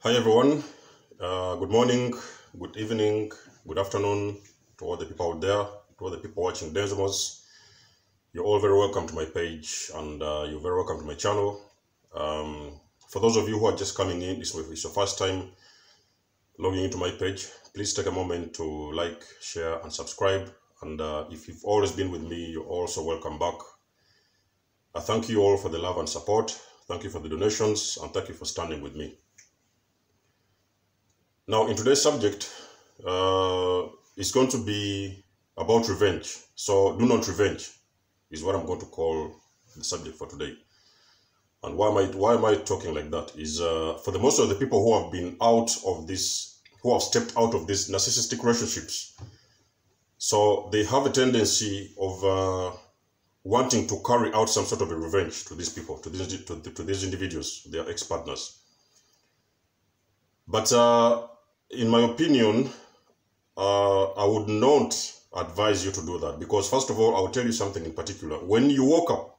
Hi everyone. Uh, good morning, good evening, good afternoon to all the people out there, to all the people watching Denzo Mos. You're all very welcome to my page and uh, you're very welcome to my channel. Um, for those of you who are just coming in, it's, it's your first time logging into my page, please take a moment to like, share, and subscribe. And uh, if you've always been with me, you're also welcome back. I thank you all for the love and support. Thank you for the donations and thank you for standing with me. Now, in today's subject, uh, it's going to be about revenge. So, do not revenge is what I'm going to call the subject for today. And why am I why am I talking like that? Is uh, for the most of the people who have been out of this, who have stepped out of these narcissistic relationships, so they have a tendency of uh, wanting to carry out some sort of a revenge to these people, to these to, to these individuals, their ex partners. But uh, in my opinion, uh, I would not advise you to do that because, first of all, I will tell you something in particular. When you woke up,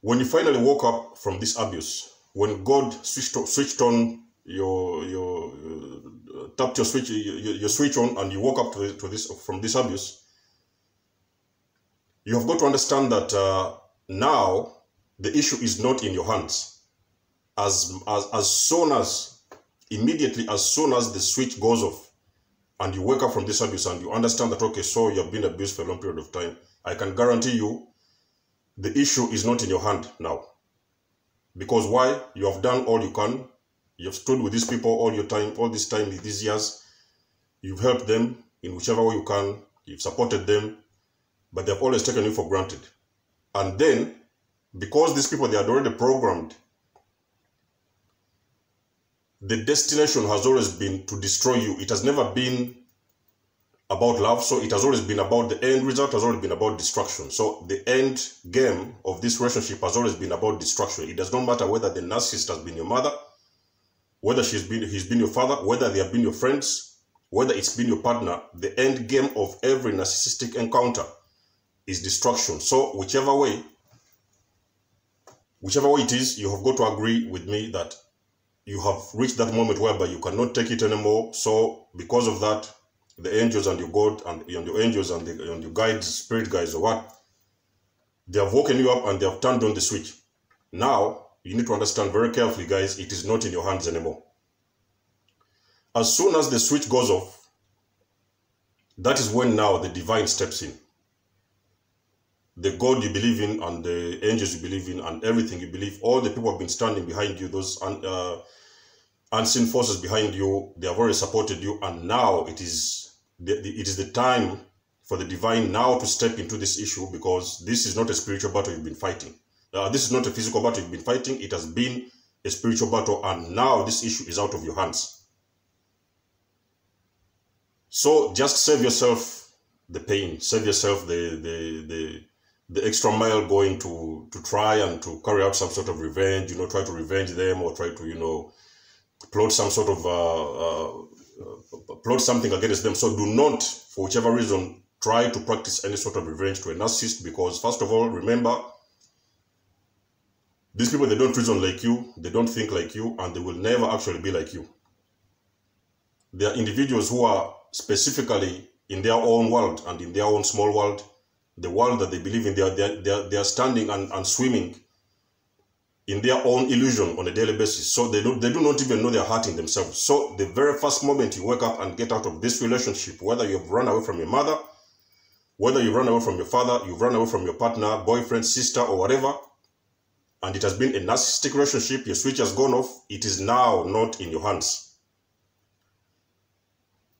when you finally woke up from this abuse, when God switched on, switched on your your uh, tapped your switch your, your switch on and you woke up to, to this from this abuse, you have got to understand that uh, now the issue is not in your hands. As as as soon as immediately as soon as the switch goes off and you wake up from this abuse and you understand that okay so you have been abused for a long period of time i can guarantee you the issue is not in your hand now. Because why? You have done all you can. You have stood with these people all your time all this time these years. You've helped them in whichever way you can. You've supported them. But they've always taken you for granted. And then because these people they are already programmed the destination has always been to destroy you. It has never been about love. So it has always been about the end result has always been about destruction. So the end game of this relationship has always been about destruction. It does not matter whether the narcissist has been your mother, whether she's been he's been your father, whether they have been your friends, whether it's been your partner. The end game of every narcissistic encounter is destruction. So whichever way, whichever way it is, you have got to agree with me that you have reached that moment whereby you cannot take it anymore. So because of that, the angels and your God and, and your angels and, the, and your guides, spirit guides or what, they have woken you up and they have turned on the switch. Now, you need to understand very carefully, guys, it is not in your hands anymore. As soon as the switch goes off, that is when now the divine steps in. The God you believe in and the angels you believe in and everything you believe, all the people have been standing behind you, those uh, unseen forces behind you, they have already supported you, and now it is the, the, it is the time for the divine now to step into this issue because this is not a spiritual battle you've been fighting. Uh, this is not a physical battle you've been fighting. It has been a spiritual battle, and now this issue is out of your hands. So just save yourself the pain, save yourself the the the the extra mile going to to try and to carry out some sort of revenge. You know, try to revenge them or try to you know plot some sort of uh, uh, plot something against them. So do not, for whichever reason, try to practice any sort of revenge to a narcissist because, first of all, remember, these people, they don't reason like you, they don't think like you, and they will never actually be like you. They are individuals who are specifically in their own world and in their own small world, the world that they believe in, they are, they are, they are, they are standing and, and swimming in their own illusion on a daily basis. So they do, they do not even know they're hurting themselves. So the very first moment you wake up and get out of this relationship, whether you've run away from your mother, whether you run away from your father, you've run away from your partner, boyfriend, sister, or whatever, and it has been a narcissistic relationship, your switch has gone off, it is now not in your hands.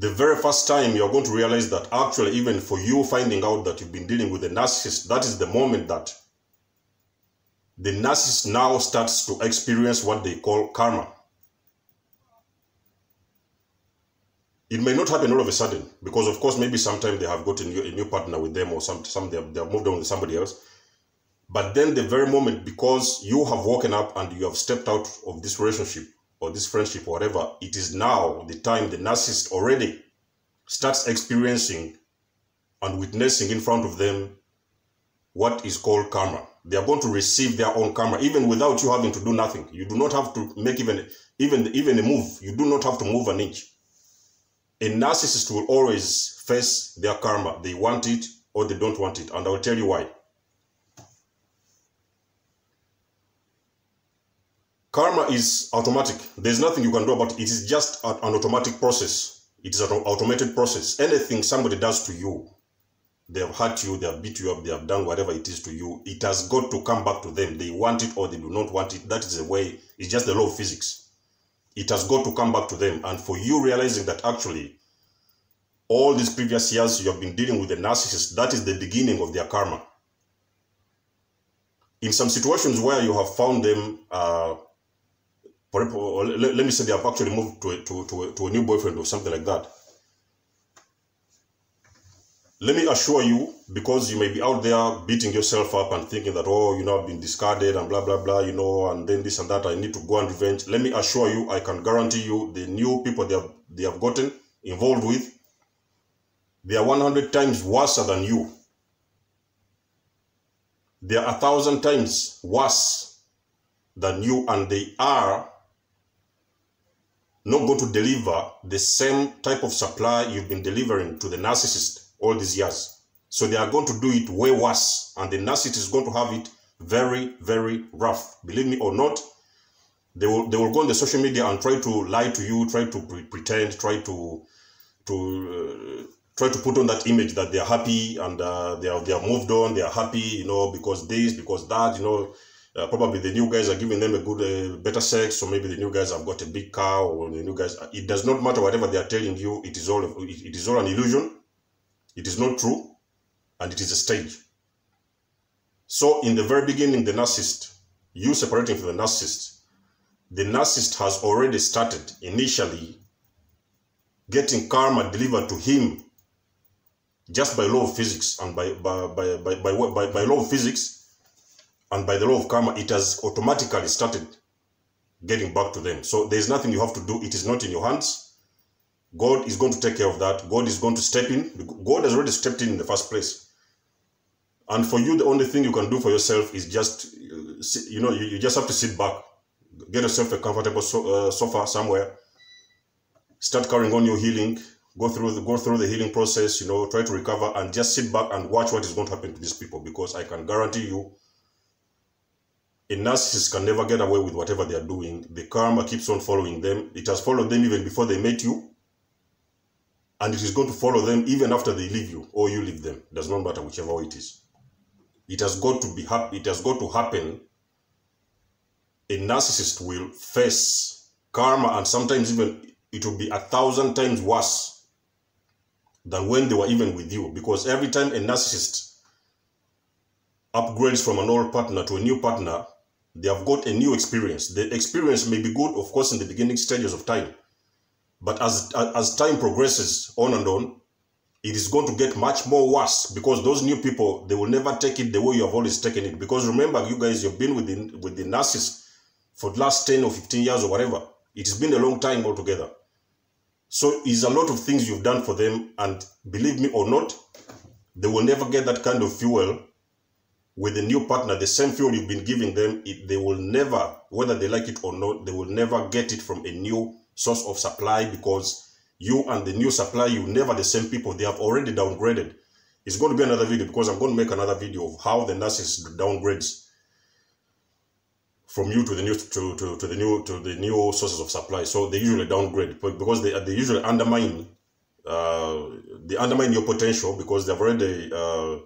The very first time you're going to realize that actually, even for you finding out that you've been dealing with a narcissist, that is the moment that the narcissist now starts to experience what they call karma. It may not happen all of a sudden because, of course, maybe sometime they have got a new, a new partner with them or some, some they, have, they have moved on with somebody else. But then the very moment, because you have woken up and you have stepped out of this relationship or this friendship whatever, it is now the time the narcissist already starts experiencing and witnessing in front of them what is called karma. They are going to receive their own karma, even without you having to do nothing. You do not have to make even even even a move. You do not have to move an inch. A narcissist will always face their karma. They want it or they don't want it, and I will tell you why. Karma is automatic. There's nothing you can do about it. It is just an automatic process. It is an automated process. Anything somebody does to you, they have hurt you, they have beat you up, they have done whatever it is to you, it has got to come back to them. They want it or they do not want it. That is the way, it's just the law of physics. It has got to come back to them. And for you realizing that actually, all these previous years you have been dealing with a narcissist, that is the beginning of their karma. In some situations where you have found them, uh, let, let me say they have actually moved to a, to, to, a, to a new boyfriend or something like that let me assure you, because you may be out there beating yourself up and thinking that, oh, you know, I've been discarded and blah, blah, blah, you know, and then this and that, I need to go and revenge. Let me assure you, I can guarantee you, the new people they have, they have gotten involved with, they are 100 times worse than you. They are a thousand times worse than you, and they are not going to deliver the same type of supply you've been delivering to the narcissist all these years. So they are going to do it way worse, and the narcissist is going to have it very, very rough. Believe me or not, they will they will go on the social media and try to lie to you, try to pre pretend, try to to uh, try to put on that image that they are happy and uh, they are they are moved on, they are happy, you know, because this, because that, you know. Uh, probably the new guys are giving them a good, uh, better sex, or maybe the new guys have got a big car, or the new guys. It does not matter whatever they are telling you. It is all it, it is all an illusion it is not true, and it is a stage. So in the very beginning, the narcissist, you separating from the narcissist, the narcissist has already started initially getting karma delivered to him just by law of physics and by by, by, by, by, by, by law of physics and by the law of karma, it has automatically started getting back to them. So there's nothing you have to do. It is not in your hands. God is going to take care of that. God is going to step in. God has already stepped in in the first place. And for you, the only thing you can do for yourself is just, you know, you, you just have to sit back, get yourself a comfortable uh, sofa somewhere, start carrying on your healing, go through the, go through the healing process, you know, try to recover, and just sit back and watch what is going to happen to these people. Because I can guarantee you, a narcissist can never get away with whatever they are doing. The karma keeps on following them. It has followed them even before they met you and it is going to follow them even after they leave you or you leave them. It does not matter whichever way it is. It has got to be. It has got to happen. A narcissist will face karma, and sometimes even it will be a thousand times worse than when they were even with you. Because every time a narcissist upgrades from an old partner to a new partner, they have got a new experience. The experience may be good, of course, in the beginning stages of time. But as, as time progresses on and on, it is going to get much more worse because those new people, they will never take it the way you have always taken it. Because remember, you guys, you've been with the, with the narcissist for the last 10 or 15 years or whatever. It has been a long time altogether. So it's a lot of things you've done for them. And believe me or not, they will never get that kind of fuel with a new partner. The same fuel you've been giving them, it, they will never, whether they like it or not, they will never get it from a new source of supply because you and the new supply, you never the same people. They have already downgraded. It's going to be another video because I'm going to make another video of how the narcissist downgrades from you to the new to, to, to the new to the new sources of supply. So they usually downgrade because they they usually undermine uh, they undermine your potential because they've already uh,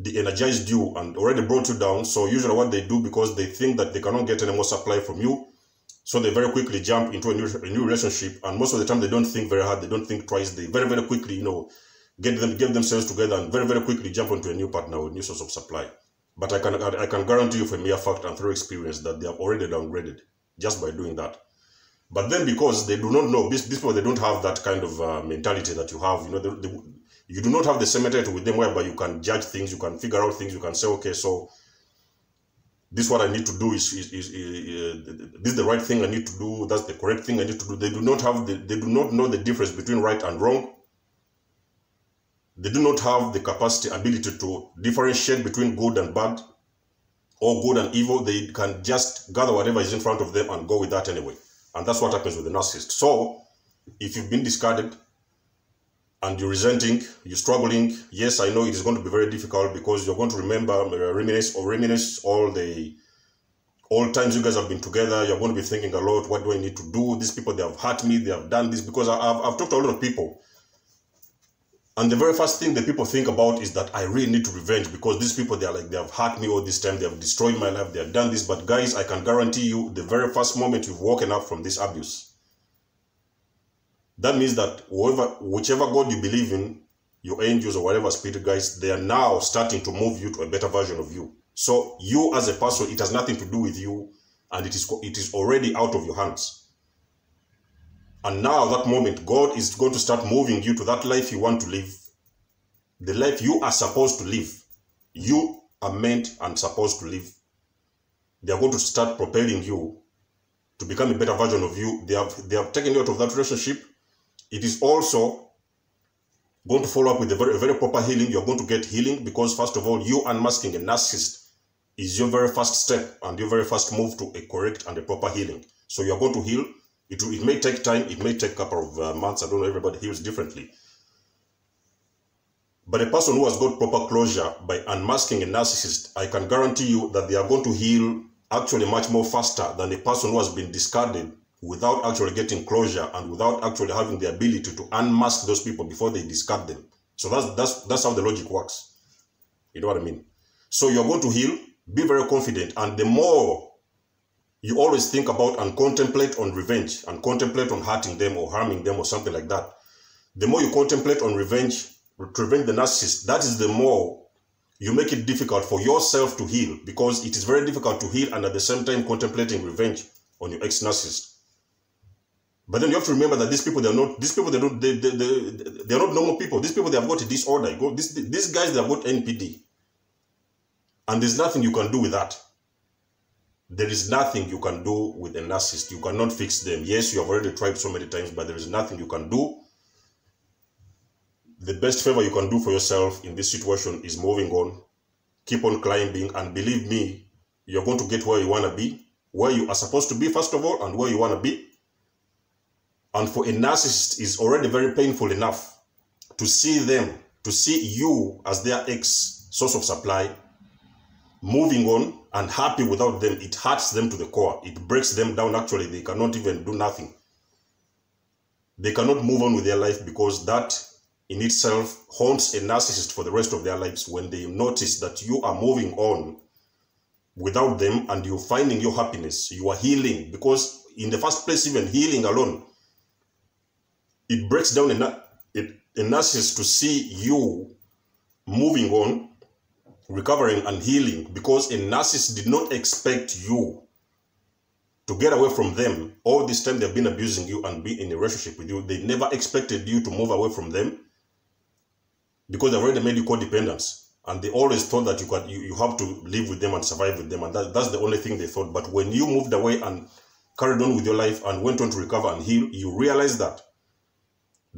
de-energized you and already brought you down. So usually what they do because they think that they cannot get any more supply from you, so they very quickly jump into a new, a new relationship, and most of the time they don't think very hard. They don't think twice. They very very quickly, you know, get them get themselves together and very very quickly jump into a new partner with new source of supply. But I can I can guarantee you from mere fact and through experience that they have already downgraded just by doing that. But then because they do not know this these people, they don't have that kind of uh, mentality that you have. You know, they, they, you do not have the same mentality with them whereby you can judge things, you can figure out things, you can say, okay, so this what I need to do is, is, is, is uh, this is the right thing I need to do. That's the correct thing I need to do. They do not have the, they do not know the difference between right and wrong. They do not have the capacity, ability to differentiate between good and bad. or good and evil, they can just gather whatever is in front of them and go with that anyway. And that's what happens with the narcissist. So, if you've been discarded and you're resenting, you're struggling, yes, I know it is going to be very difficult because you're going to remember, uh, reminisce or reminisce all the all times you guys have been together. You're going to be thinking a lot. What do I need to do? These people, they have hurt me. They have done this because I've, I've talked to a lot of people and the very first thing that people think about is that I really need to revenge because these people, they are like, they have hurt me all this time. They have destroyed my life. They have done this. But guys, I can guarantee you the very first moment you've woken up from this abuse, that means that whoever, whichever God you believe in, your angels or whatever spirit guys, they are now starting to move you to a better version of you. So you as a person, it has nothing to do with you and it is, it is already out of your hands. And now, that moment, God is going to start moving you to that life you want to live. The life you are supposed to live. You are meant and supposed to live. They are going to start propelling you to become a better version of you. They have, they have taken you out of that relationship. It is also going to follow up with a very, very proper healing. You're going to get healing because, first of all, you unmasking a narcissist is your very first step and your very first move to a correct and a proper healing. So you're going to heal it, it may take time, it may take a couple of uh, months. I don't know, everybody heals differently. But a person who has got proper closure by unmasking a narcissist, I can guarantee you that they are going to heal actually much more faster than a person who has been discarded without actually getting closure and without actually having the ability to unmask those people before they discard them. So that's that's that's how the logic works. You know what I mean? So you're going to heal, be very confident, and the more you always think about and contemplate on revenge and contemplate on hurting them or harming them or something like that. The more you contemplate on revenge, revenge the narcissist, that is the more you make it difficult for yourself to heal because it is very difficult to heal and at the same time contemplating revenge on your ex-narcissist. But then you have to remember that these people, they're not, these people, they don't, they, they, they, they're not normal people. These people, they have got a disorder. Go, these guys, they have got NPD. And there's nothing you can do with that. There is nothing you can do with a narcissist. You cannot fix them. Yes, you have already tried so many times, but there is nothing you can do. The best favor you can do for yourself in this situation is moving on, keep on climbing, and believe me, you're going to get where you want to be, where you are supposed to be, first of all, and where you want to be. And for a narcissist, is already very painful enough to see them, to see you as their ex source of supply, moving on and happy without them, it hurts them to the core. It breaks them down. Actually, they cannot even do nothing. They cannot move on with their life because that in itself haunts a narcissist for the rest of their lives when they notice that you are moving on without them and you're finding your happiness. You are healing because in the first place, even healing alone, it breaks down a narcissist to see you moving on recovering and healing because a narcissist did not expect you to get away from them all this time they've been abusing you and be in a relationship with you. They never expected you to move away from them because they've already made you codependents. And they always thought that you could you, you have to live with them and survive with them. And that, that's the only thing they thought. But when you moved away and carried on with your life and went on to recover and heal you realize that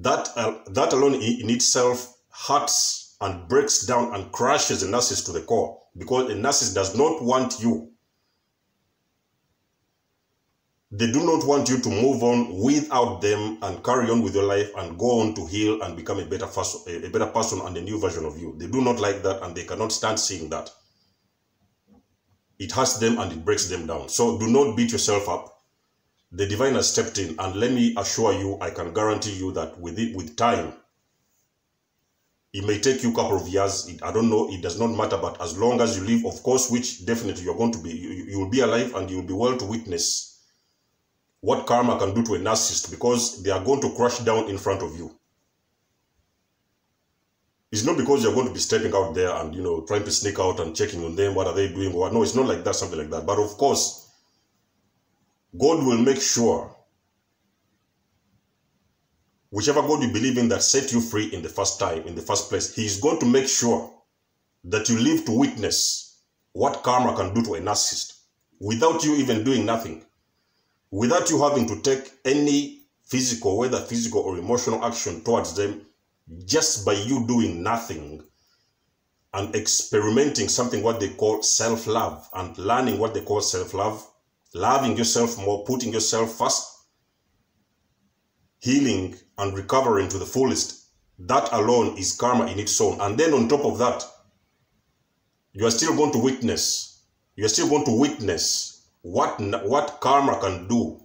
that uh, that alone in itself hurts and breaks down and crushes a narcissist to the core because a narcissist does not want you. They do not want you to move on without them and carry on with your life and go on to heal and become a better, a better person and a new version of you. They do not like that and they cannot stand seeing that. It hurts them and it breaks them down. So do not beat yourself up. The divine has stepped in and let me assure you, I can guarantee you that with it, with time, it may take you a couple of years. It, I don't know. It does not matter. But as long as you live, of course, which definitely you're going to be, you, you will be alive and you will be well to witness what karma can do to a narcissist because they are going to crush down in front of you. It's not because you're going to be stepping out there and, you know, trying to sneak out and checking on them. What are they doing? What? No, it's not like that, something like that. But of course, God will make sure whichever God you believe in that set you free in the first time, in the first place, He is going to make sure that you live to witness what karma can do to a narcissist without you even doing nothing, without you having to take any physical, whether physical or emotional action towards them, just by you doing nothing. and experimenting something what they call self-love and learning what they call self-love, loving yourself more, putting yourself first, healing and recovering to the fullest, that alone is karma in its own. And then on top of that, you are still going to witness, you are still going to witness what, what karma can do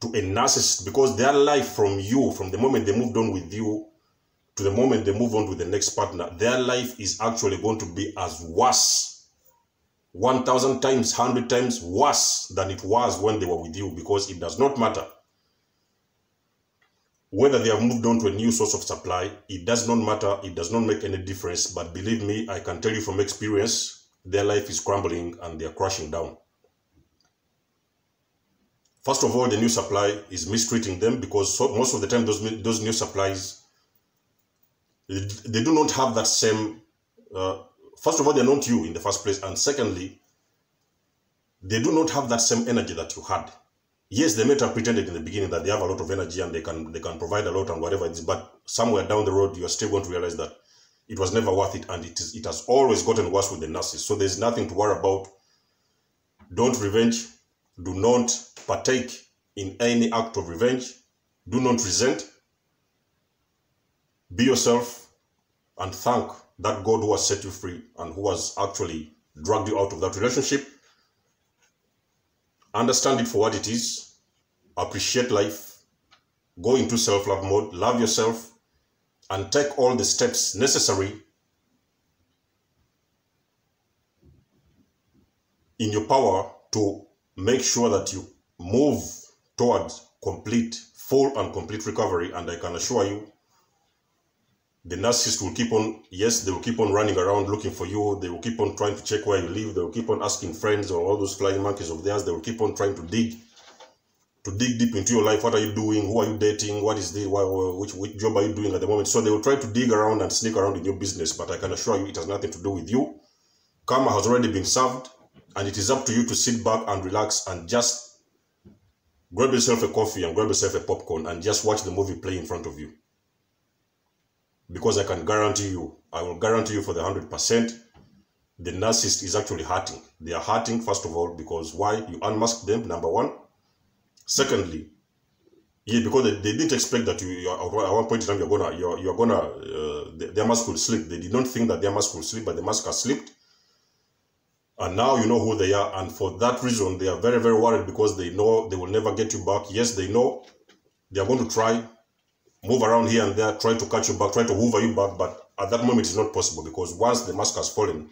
to a narcissist because their life from you, from the moment they moved on with you to the moment they move on with the next partner, their life is actually going to be as worse, 1,000 times, 100 times worse than it was when they were with you because it does not matter whether they have moved on to a new source of supply, it does not matter. It does not make any difference. But believe me, I can tell you from experience, their life is crumbling and they are crashing down. First of all, the new supply is mistreating them because so, most of the time those, those new supplies, they do not have that same, uh, first of all, they're not you in the first place. And secondly, they do not have that same energy that you had yes, they may have pretended in the beginning that they have a lot of energy and they can they can provide a lot and whatever it is, but somewhere down the road you are still going to realize that it was never worth it and it is it has always gotten worse with the narcissist. So there's nothing to worry about. Don't revenge. Do not partake in any act of revenge. Do not resent. Be yourself and thank that God who has set you free and who has actually dragged you out of that relationship understand it for what it is, appreciate life, go into self-love mode, love yourself, and take all the steps necessary in your power to make sure that you move towards complete, full and complete recovery. And I can assure you, the narcissist will keep on, yes, they will keep on running around looking for you. They will keep on trying to check where you live. They will keep on asking friends or all those flying monkeys of theirs. They will keep on trying to dig, to dig deep into your life. What are you doing? Who are you dating? What is this? Why, which, which job are you doing at the moment? So they will try to dig around and sneak around in your business. But I can assure you it has nothing to do with you. Karma has already been served and it is up to you to sit back and relax and just grab yourself a coffee and grab yourself a popcorn and just watch the movie play in front of you because I can guarantee you, I will guarantee you for the 100%, the narcissist is actually hurting. They are hurting, first of all, because why? You unmask them, number one. Secondly, yeah, because they, they didn't expect that you, you at one point in time, you're gonna, you're, you're gonna, uh, their mask will slip. They did not think that their mask will slip, but the mask has slipped. And now you know who they are. And for that reason, they are very, very worried because they know they will never get you back. Yes, they know they are going to try move around here and there, try to catch you back, try to hoover you back, but at that moment it's not possible because once the mask has fallen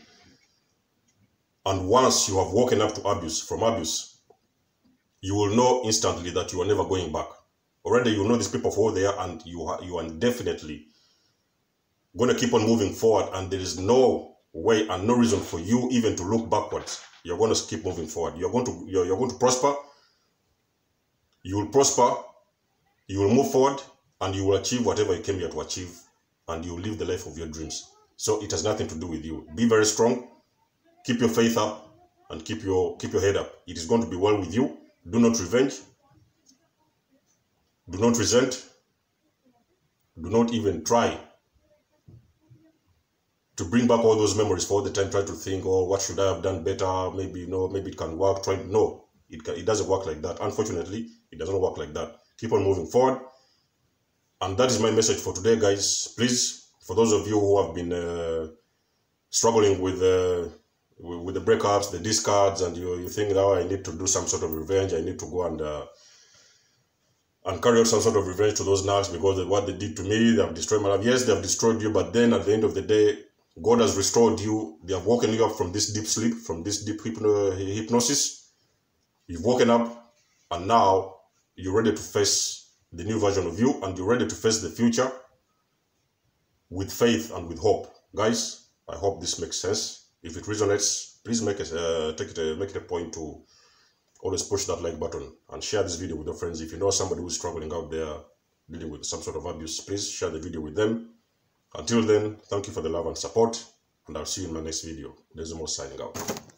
and once you have woken up to abuse, from abuse, you will know instantly that you are never going back. Already you know these people for are and you are, you are definitely going to keep on moving forward and there is no way and no reason for you even to look backwards. You're going to keep moving forward. You're going to, you're, you're going to prosper. You will prosper. You will move forward and you will achieve whatever you came here to achieve and you will live the life of your dreams. So it has nothing to do with you. Be very strong, keep your faith up, and keep your keep your head up. It is going to be well with you. Do not revenge. Do not resent. Do not even try to bring back all those memories for all the time. Try to think, oh, what should I have done better? Maybe you know, maybe it can work. Try no, it can, it doesn't work like that. Unfortunately, it doesn't work like that. Keep on moving forward and that is my message for today guys. Please for those of you who have been uh, struggling with uh, with the breakups the discards and you, you think now oh, i need to do some sort of revenge i need to go and uh, and carry out some sort of revenge to those narcs because of what they did to me they have destroyed my life. Yes they have destroyed you but then at the end of the day god has restored you. They have woken you up from this deep sleep from this deep hypno hypnosis. You've woken up and now you're ready to face the new version of you and you're ready to face the future with faith and with hope. Guys, I hope this makes sense. If it resonates, please make it, uh, take it, uh, make it a point to always push that like button and share this video with your friends. If you know somebody who's struggling out there dealing with some sort of abuse, please share the video with them. Until then, thank you for the love and support, and I'll see you in my next video. Desmo signing out.